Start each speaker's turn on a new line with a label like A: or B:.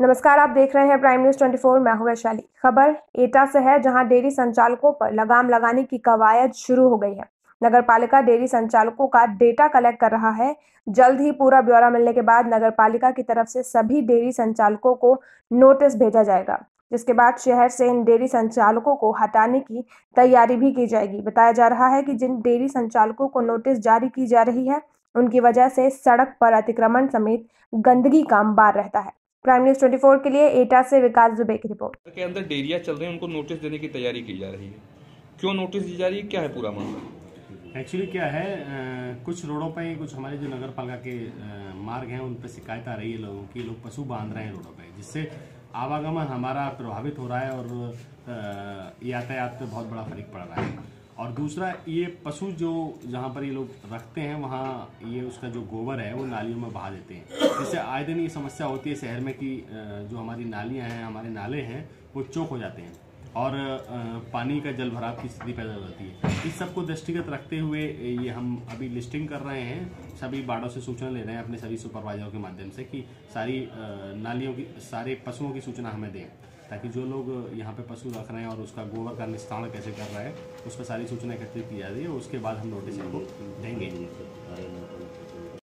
A: नमस्कार, आप देख रहे हैं प्राइम न्यूज़ 24 मैं हूँ वैशाली। खबर, एटा से है, जहाँ डेयरी संचालकों पर लगाम लगाने की कवायद शुरू हो गई है। नगर पालिका डेयरी संचालकों का डेटा कलेक्ट कर रहा है। जल्द ही पूरा ब्यौरा मिलने के बाद नगर पालिका की तरफ़ से सभी डेयरी संचालकों को नोटिस भेजा जाएगा, जिसके बाद शहर से इन डेयरी संचालकों को हटाने की तैयारी भी की जाएगी। बताया जा रहा है कि जिन डेयरी संचालकों को नोटिस जारी की जा रही है, उनकी वजह से सड़क पर अतिक्रमण समेत गंदगी का अंबार रहता है। प्राइम न्यूज़ 24 के लिए एटा से विकास दुबे की रिपोर्ट।
B: के अंदर डेरिया चल रहे हैं उनको नोटिस देने की तैयारी की जा रही है। क्यों नोटिस दी जा रही है? क्या है पूरा मामला?
C: एक्चुअली क्या है अ, कुछ रोडों पे कुछ हमारे जो नगर पालिका के अ, मार्ग हैं उन पर शिकायत आ रही है लोगों की लोग पशु बाँध रहे हैं रोडों पे जिससे आवागमन हमारा प्रभावित हो रहा है और यातायात पे बहुत बड़ा फ़र्क पड़ रहा है। और दूसरा, ये पशु जो जहाँ पर ये लोग रखते हैं, वहाँ ये उसका जो गोबर है, वो नालियों में बहा देते हैं। जिससे आए दिन ये समस्या होती है शहर में कि जो हमारी नालियाँ हैं, हमारे नाले हैं, वो चौक हो जाते हैं और पानी का जल भराव की स्थिति पैदा हो जाती है। इस सबको दृष्टिगत रखते हुए ये हम अभी लिस्टिंग कर रहे हैं। सभी बाड़ों से सूचना ले रहे हैं अपने सभी सुपरवाइजरों के माध्यम से कि सारी नालियों की, सारे पशुओं की सूचना हमें दें। ताकि जो लोग यहाँ पे पशु रख रहे हैं और उसका गोबर का निस्तारण कैसे कर रहे हैं, उस पर सारी सूचना एकत्रित की जा रही है, उसके बाद हम नोटिस इनको देंगे।